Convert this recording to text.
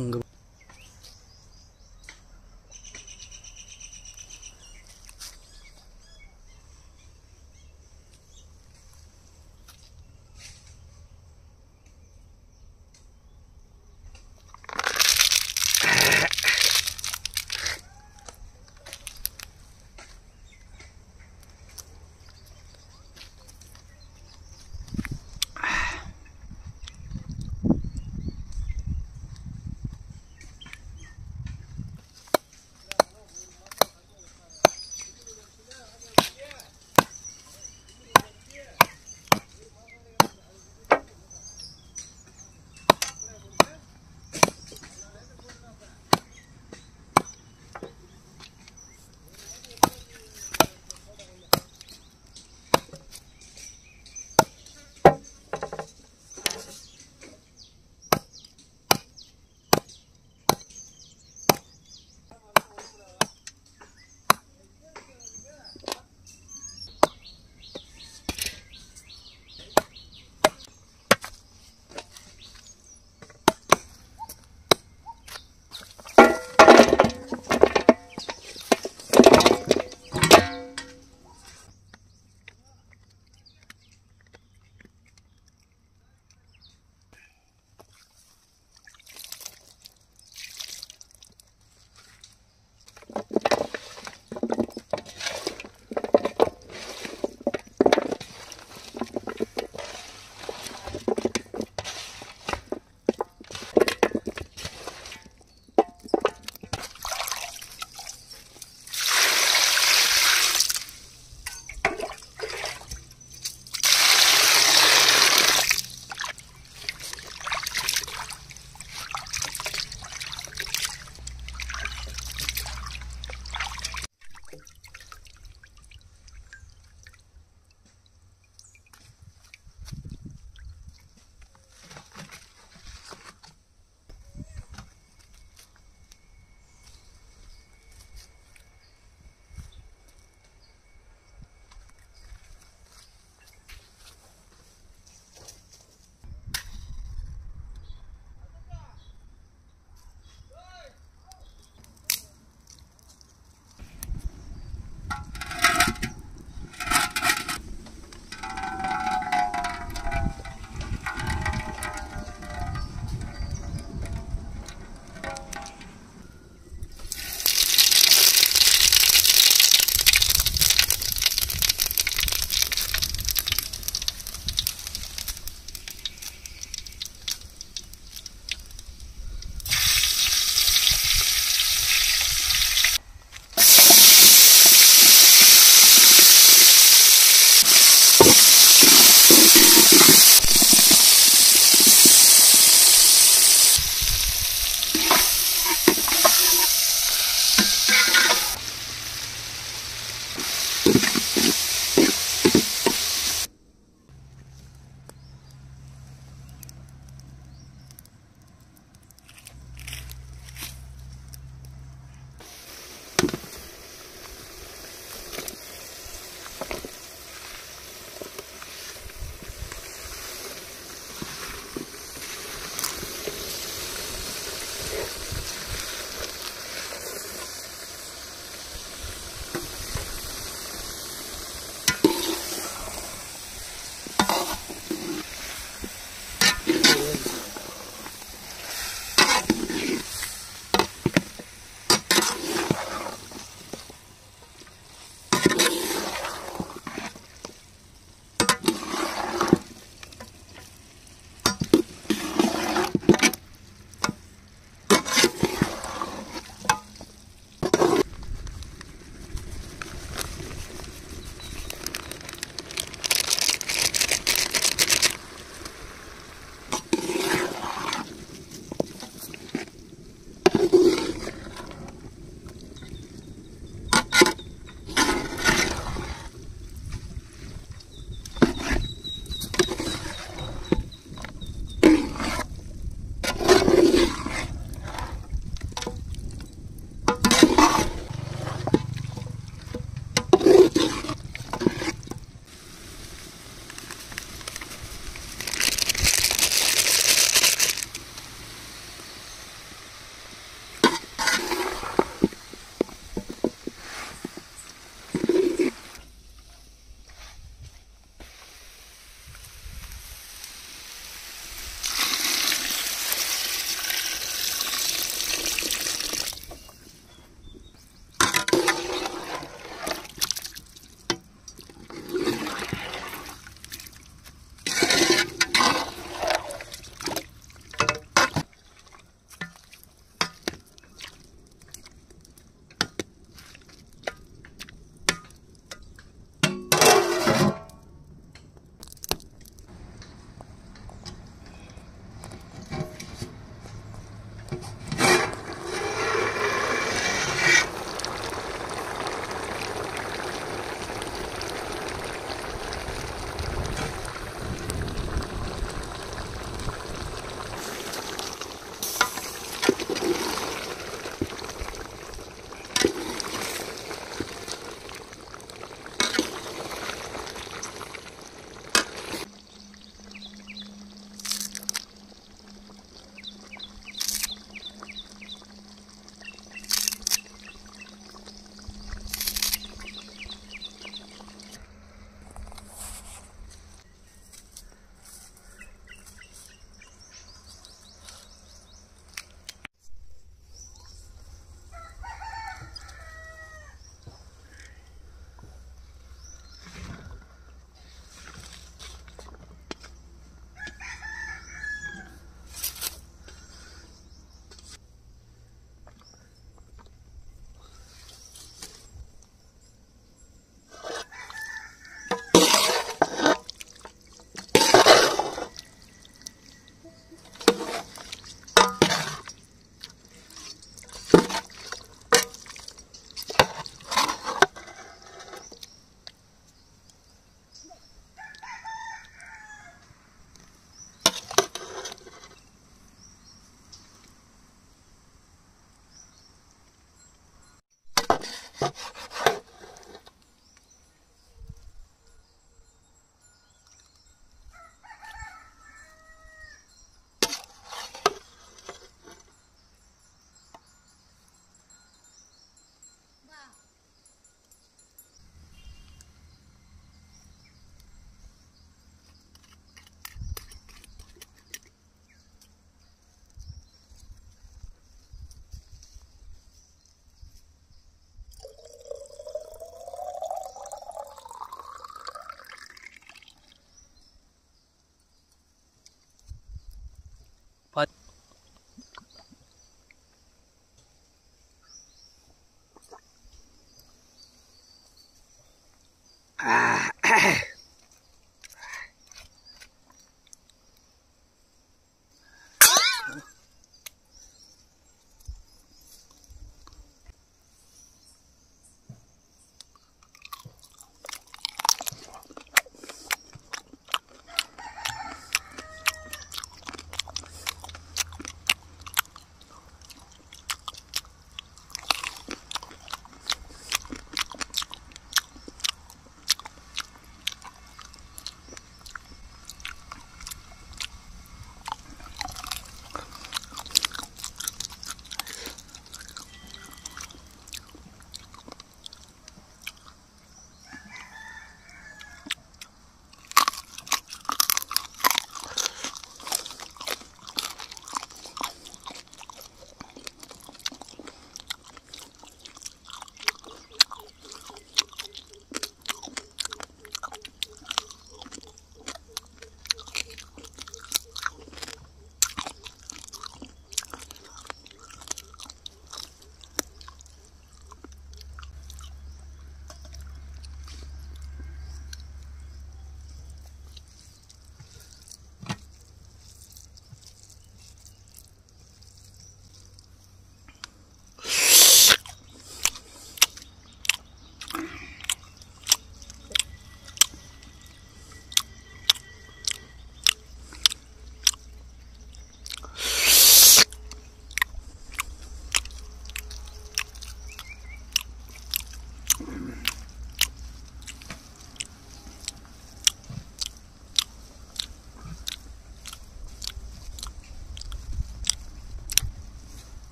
இங்கே Ah, Ha!